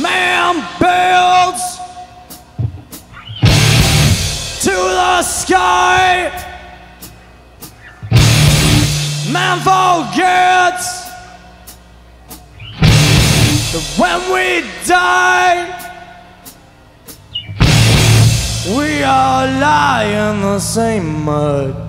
man builds to the sky. Man forgets that when we die, we all lie in the same mud.